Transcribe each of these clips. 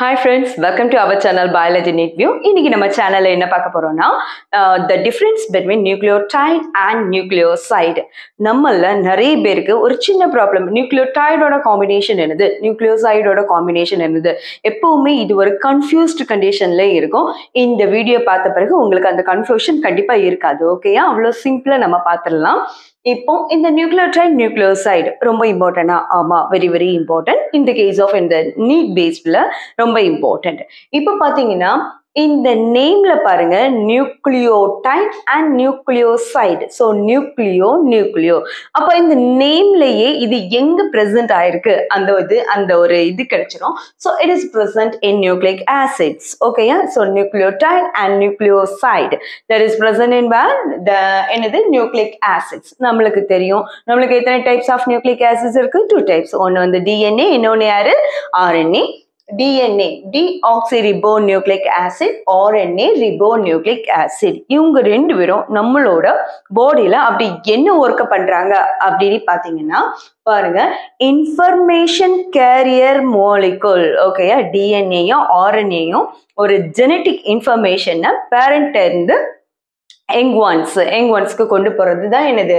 Hi friends welcome to our channel biology NEET view இன்னைக்கு நம்ம சேனல்ல என்ன பார்க்க போறோம்னா the difference between nucleotide and nucleoside நம்மள நிறைய பேருக்கு ஒரு சின்ன ப்ராப்ளம் நியூக்ளியோடைடோட காம்பினேஷன் என்னது? நியூக்ளியோசைடோட காம்பினேஷன் என்னது? எப்பவுமே இது ஒரு கன்ஃபியூஸ்டு கண்டிஷன்ல இருக்கும். இந்த வீடியோ பார்த்த பிறகு உங்களுக்கு அந்த கன்ஃபியூஷன் கண்டிப்பா இருக்காது. ஓகேயா அவ்வளோ சிம்பிளா நம்ம பார்த்துடலாம். இப்போ இந்த நியூக்ளியோடைட் நியூக்ளியோசைடு ரொம்ப இம்பார்ட்டண்டா ஆமா வெரி வெரி இம்பார்ட்டன்ட் இந்த கேஸ் ஆஃப் இந்த நீட் பேஸ்ட்ல ரொம்ப இம்பார்ட்டன்ட் இப்போ பாத்தீங்கன்னா இந்த நேம்ல பாருங்க nucleotide and nucleoside so nucleo nucleo அப்போ இந்த நேம்லயே இது எங்க பிரசன்ட் ஆயிருக்கு? அந்த இது அந்த ஒரு இது கிடைச்சிரும். So it is present in nucleic acids ஓகேயா so nucleotide and nucleoside that is present in where the என்னது? நியூக்ளிக் ஆசிட்ஸ் நம்மளுக்கு தெரியும். நம்மளுக்கு எத்தனை டைப்ஸ் ஆஃப் நியூக்ளிக் ஆசிட்ஸ் இருக்கு? டூ டைப்ஸ் ஒன்று வந்து டிஎன்ஏ இன்னொன்று யாரு? RNA DNA deoxyribonucleic acid RNA ribonucleic acid இவங்க ரெண்டு பேரும் நம்மளோட பாடியில அப்படி என்ன ஒர்க் பண்றாங்க அப்படின்னு பாத்தீங்கன்னா பாருங்க இன்ஃபர்மேஷன் கேரியர் மோலிகுல் ஓகேயா டிஎன்ஏயும் ஆர்என்ஏயும் ஒரு ஜெனட்டிக் இன்ஃபர்மேஷனை பேரண்ட் இருந்து எங்வான்ஸ் எங்வான்ஸ்க்கு ஒன்ஸ்க்கு கொண்டு போறது தான் எனது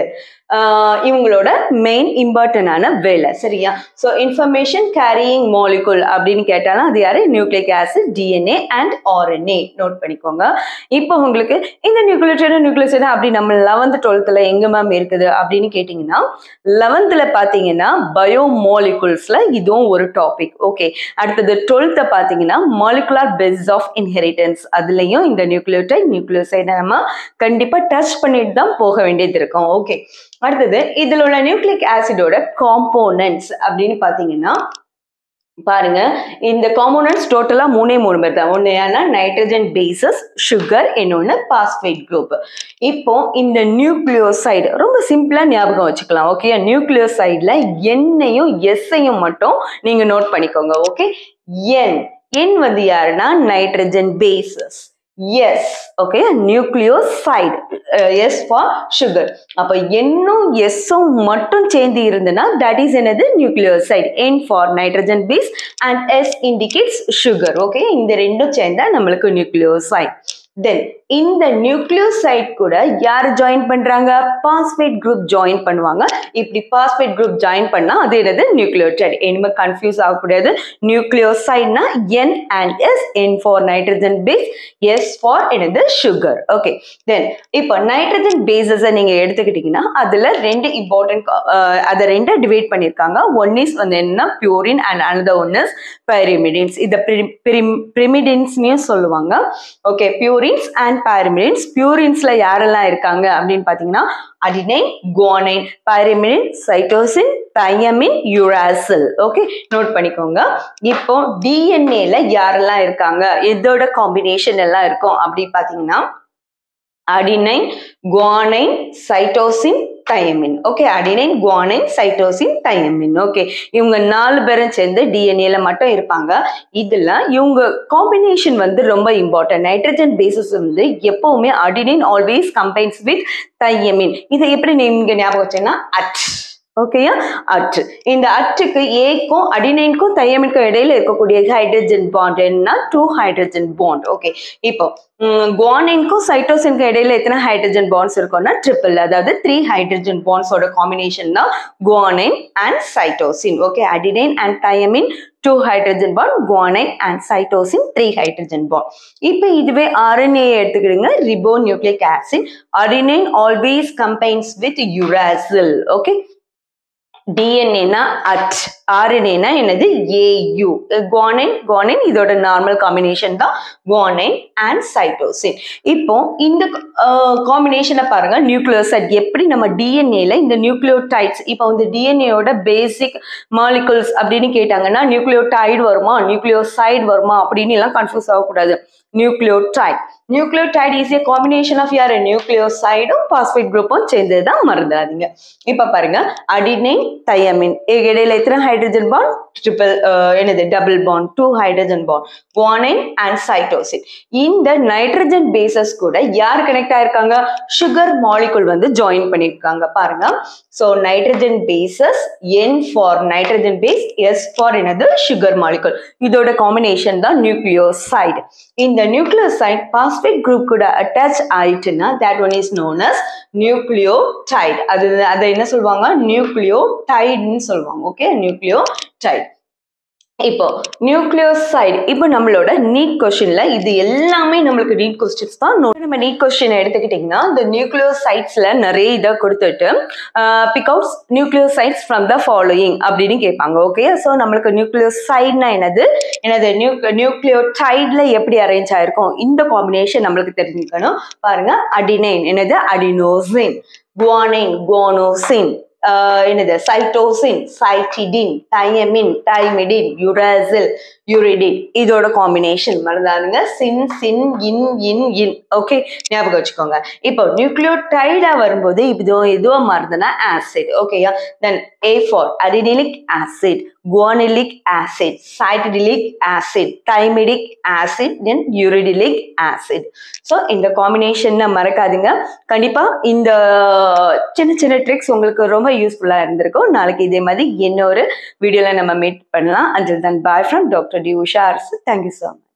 இவங்களோட மெயின் இம்பார்ட்டன்டான வேலை சரியா? ஸோ இன்ஃபர்மேஷன் கேரியிங் மாலிகுல் அப்படின்னு கேட்டாலும் அது யாரு? Nucleic acid DNA and RNA note பண்ணிக்கோங்க. இப்போ உங்களுக்கு இந்த நியூக்ளியோசைடு நியூக்ளியோசைடு அப்படி நம்ம லெவன்த் டுவெல்த்தில் எங்க மேம் இருக்குது அப்படின்னு கேட்டிங்கன்னா லெவன்த்தில் பார்த்தீங்கன்னா பயோ மாலிகுல்ஸில் இதுவும் ஒரு டாபிக் ஓகே அடுத்தது டுவெல்த்தை பார்த்தீங்கன்னா மாலிகுலார் பேஸ் ஆஃப் இன்ஹெரிட்டன்ஸ் அதுலேயும் இந்த நியூக்ளியோடைட் நியூக்ளியோசைடை நம்ம கண்டிப்பாக டச் பண்ணிட்டு தான் போக வேண்டியது இருக்கும். ஓகே அடுத்தது இதில் உள்ள நியூக்ளிக் ஆசிடோட காம்போனன்ட்ஸ் அப்படின்னு பார்த்தீங்கன்னா பாருங்க இந்த காம்போனன்ட்ஸ் டோட்டலாக மூணே மூணு பேர் தான். ஒன்று ஏன்னா நைட்ரஜன் பேசஸ் சுகர் இன்னொன்று பாஸ்பேட் குரூப் இப்போ இந்த நியூக்ளியோசைடு ரொம்ப சிம்பிளாக ஞாபகம் வச்சுக்கலாம் ஓகே நியூக்ளியோசைட்ல எண்ணையும் எஸ்ஸையும் மட்டும் நீங்கள் நோட் பண்ணிக்கோங்க ஓகே என் என் வந்து யாருன்னா nitrogen bases S okay nucleoside S for sugar அப்போ என்னும் எஸ்ஸும் மட்டும் சேர்ந்து இருந்ததுன்னா தட் இஸ் என்னது? Nucleoside N for nitrogen base and S indicates sugar okay இந்த ரெண்டும் சேர்ந்தா நம்மளுக்கு நியூக்ளியோசைடு தென் இந்த நியூக்ளியோசைட் கூட யார் ஜாயின் பண்றாங்க? பாஸ்பேட் குரூப் ஜாயின் பண்ணுவாங்க. இப்படி பாஸ்பேட் குரூப் ஜாயின் பண்ணா அது என்னது? நியூக்ளியோடைட் இனிமே கன்ஃபியூஸ் ஆகக்கூடாது. நியூக்ளியோசைட்னா N and S N for nitrogen base S for என்னது? சுகர் ஓகே தென் இப்போ நைட்ரஜன் பேசஸை நீங்க எடுத்துக்கிட்டீங்கன்னா அதுல ரெண்டு இம்பார்ட்டன்ட் அதை ரெண்டு டிவைட் பண்ணியிருக்காங்க. ஒன் இஸ் வந்து என்ன purine and another one is pyrimidines இதை பிரிமிடின்ஸ்னே சொல்லுவாங்க. Okay purine purines and pyrimidines பியூரின்ஸ்ல யாரெல்லாம் இருக்காங்க அப்படின்னு பார்த்தீங்கன்னா adenine guanine pyrimidine cytosine thymine uracil okay note பண்ணிக்கோங்க. இப்போ டிஎன்ஏல யாரெல்லாம் இருக்காங்க? இதோட காம்பினேஷன் எல்லாம் இருக்கும் அப்படின்னு பார்த்தீங்கன்னா adenine guanine cytosine thymine okay adenine guanine cytosine thymine okay இவங்க நாலு பேரும் சேர்ந்து டிஎன்ஏல மட்டும் இருப்பாங்க. இதுல இவங்க காம்பினேஷன் வந்து ரொம்ப இம்பார்ட்டன்ட் நைட்ரஜன் பேசஸ் வந்து எப்பவுமே adenine always combines with thymine இதை எப்படி நீங்க ஞாபகம் வச்சீங்கன்னா அட் ஓகேயா அற்று. இந்த அற்றுக்கு ஏக்கும் அடினைனுக்கும் தையமின்க்கும் இடையில இருக்கக்கூடிய ஹைட்ரஜன் பாண்ட் என்ன டூ ஹைட்ரஜன் பாண்ட் ஓகே இப்போ குவானின்க்கும் சைட்டோசினுக்கும் இடையில எத்தனை ஹைட்ரஜன் பாண்ட்ஸ் இருக்கும்னா ட்ரிபிள் அதாவது த்ரீ ஹைட்ரஜன் பாண்ட்ஸோட காம்பினேஷன் தான் guanine and cytosine okay adenine and thymine two hydrogen bond guanine and cytosine three hydrogen bond இப்போ இதுவே RNA எடுத்துக்கிடுங்க ribonucleic acid adenine always combines with uracil okay டிஎன்ஏனா at ஆர்என்ஏனா என்னது? AU guanine guanine இதோட normal combination தான் guanine and cytosine இப்போ இந்த காம்பினேஷனை பாருங்க nucleoside எப்படி நம்ம டிஎன்ஏல இந்த நியூக்ளியோடைட்ஸ் இப்போ வந்து டிஎன்ஏயோட பேசிக் மாலிகுல்ஸ் அப்படின்னு கேட்டாங்கன்னா நியூக்ளியோடைடு வருமா நியூக்ளியோசைடு வருமா அப்படின்னு எல்லாம் கன்ஃபியூஸ் ஆகக்கூடாது. Nucleotide nucleotide is a combination of யார் நியூக்ளியோசைடும் பாஸ்பேட் குரூப்பும் சேர்ந்தது தான் மறந்துடாதீங்க இப்ப பாருங்க அடினைன் தையமின் இடையில எத்தனை ஹைட்ரஜன் பாண்ட் ட்ரிபிள் என்னது double bond two hydrogen bond guanine and cytosine இந்த நைட்ரஜன் பேசஸ் கூட யார் கனெக்ட் ஆயிருக்காங்க சுகர் மாலிகுல் வந்து ஜாயின் பண்ணியிருக்காங்க பாருங்க so nitrogen bases N for nitrogen base S for என்னது சுகர் மாலிகுல் இதோட காம்பினேஷன் தான் நியூக்ளியோசைடு இந்த நியூக்ளியோசைட் பாஸ்பேட் குரூப் கூட attach ஆயிட்டுன்னா that one is known as nucleotide அது அதை என்ன சொல்லுவாங்க நியூக்ளியோடைடுன்னு சொல்லுவாங்க ஓகே நியூக்ளியோடைட் இப்போ நியூக்ளியோசைடு இப்போ நம்மளோட நீட் கொஸ்டின்ல இது எல்லாமே நம்மளுக்கு நீட் கொஸ்டின்ஸ் தான். நம்ம நீட் கொஸ்டின் எடுத்துக்கிட்டிங்கன்னா இந்த நியூக்ளியோசைட்ஸ்ல நிறைய இதை கொடுத்துட்டு pick outs nucleosides from the following அப்படின்னு கேட்பாங்க ஓகே ஸோ நம்மளுக்கு நியூக்ளியோசைட்னா என்னது? எனது நியூ நியூக்ளியோடைட்ல எப்படி அரேஞ்ச் ஆயிருக்கும்? இந்த காம்பினேஷன் நம்மளுக்கு தெரிஞ்சுக்கணும். பாருங்க அடினைன் என்னது? அடினோசின் குவானைன் குவானோசின் என்னது? Cytosine cytidine thymine thymidine uracil uridine இதோட காம்பினேஷன் மறந்தாருங்க சின் சின் இன் இன் இன் ஓகே ஞாபகம் வச்சுக்கோங்க. இப்போ நியூக்ளியோடைடா வரும்போது இது எதுவா மாறுதுன்னா ஆசிட் ஓகேயா then A for adenylic acid guanylic acid cytidylic acid thymidic acid then uridylic acid so இந்த காம்பினேஷன் மறக்காதீங்க. கண்டிப்பா இந்த சின்ன சின்ன ட்ரிக்ஸ் உங்களுக்கு ரொம்ப யூஸ்ஃபுல்லா இருந்திருக்கும். நாளைக்கு இதே மாதிரி இன்னொரு வீடியோல நம்ம மீட் பண்ணலாம். Until then bye from doctor D Usha Arasu thank you so much